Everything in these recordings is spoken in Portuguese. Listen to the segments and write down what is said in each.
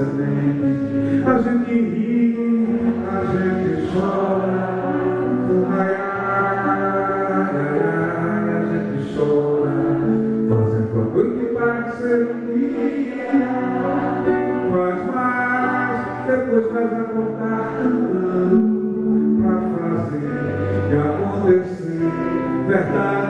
também. A gente ri, a gente chora. O a gente chora. Fazendo a noite parecer um dia. Faz mais, depois vai acordar cantando. Pra fazer e acontecer verdade.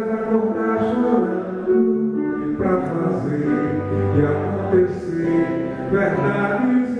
vais acordar chorando para fazer e acontecer verdades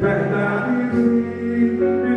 Verdade, vida.